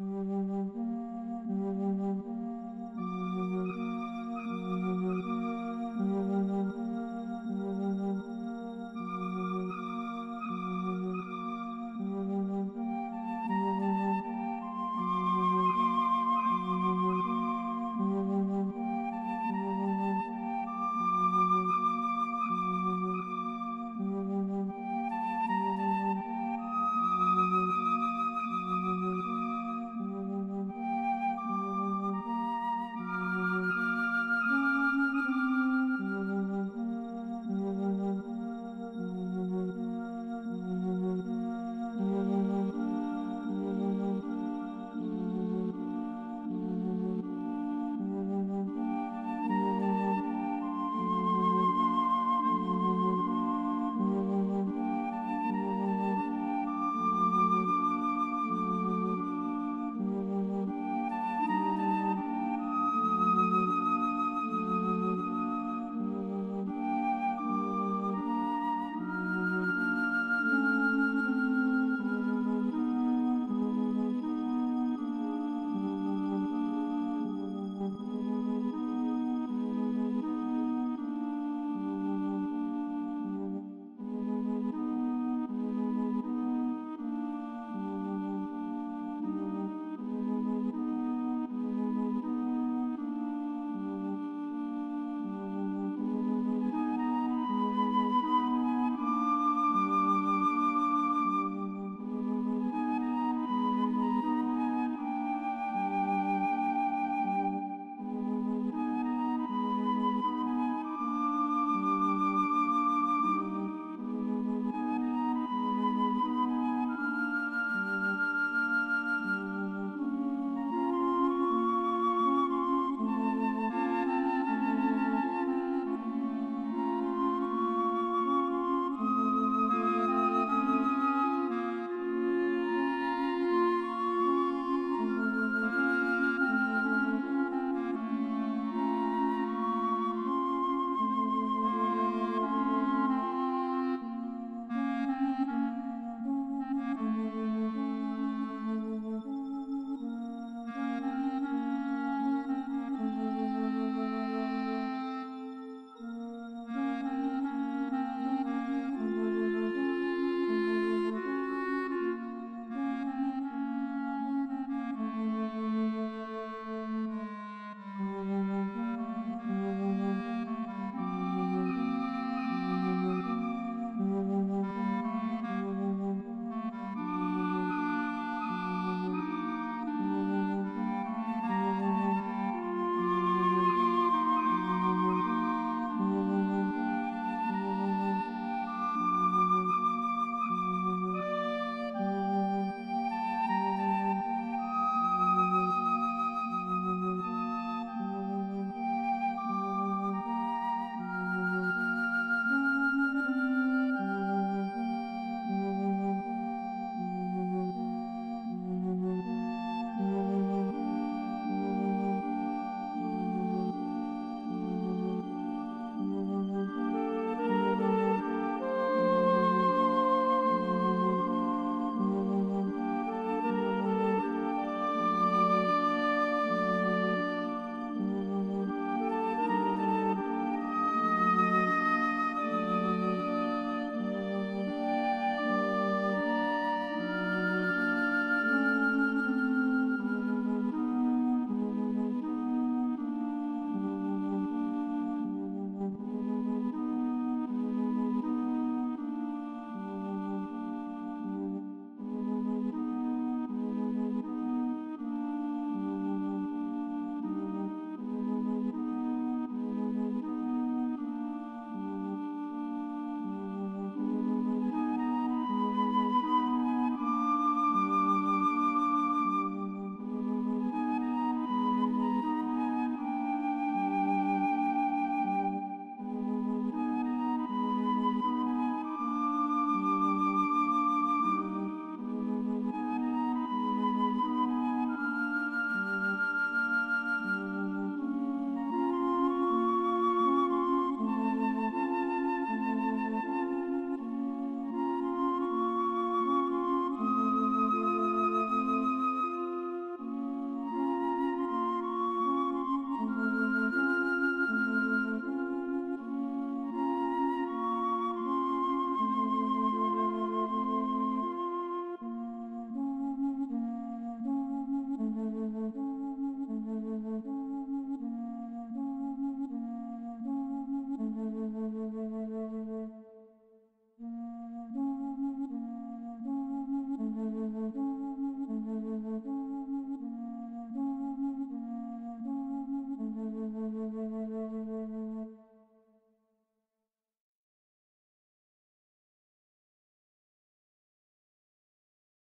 Mm-hmm.